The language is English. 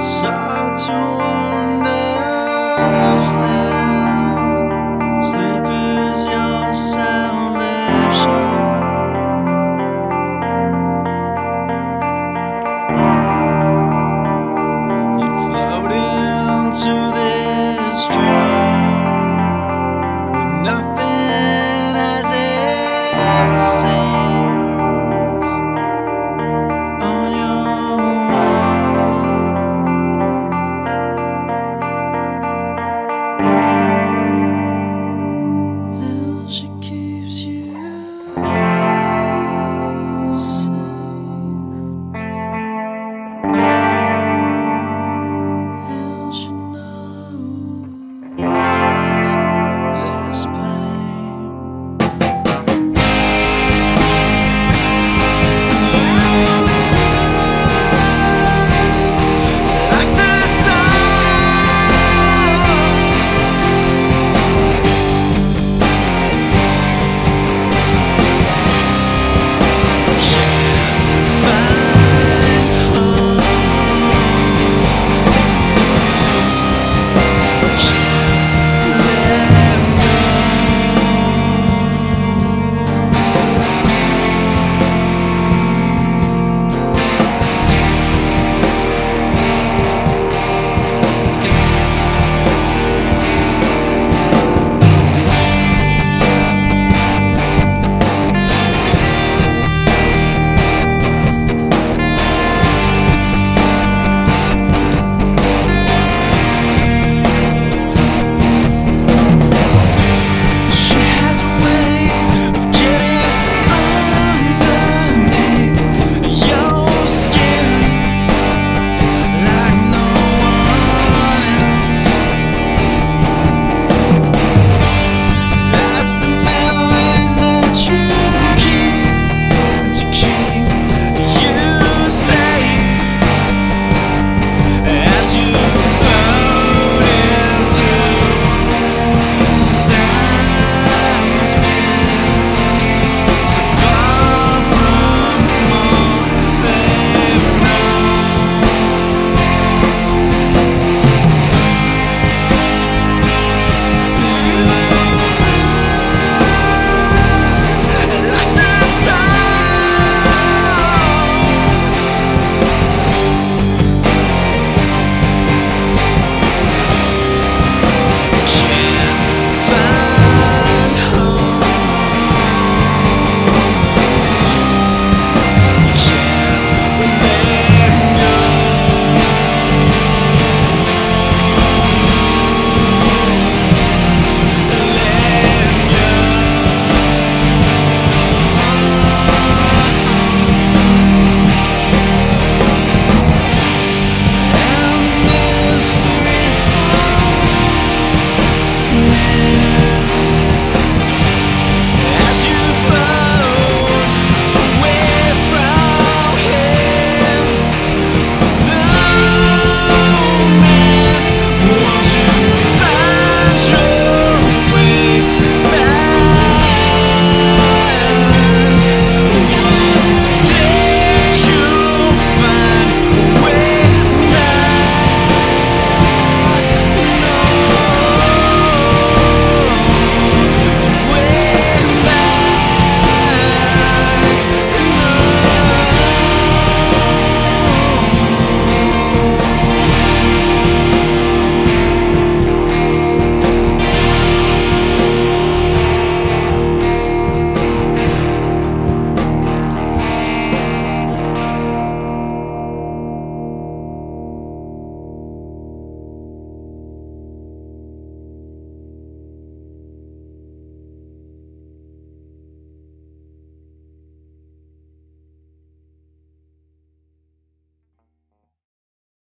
it's hard to understand.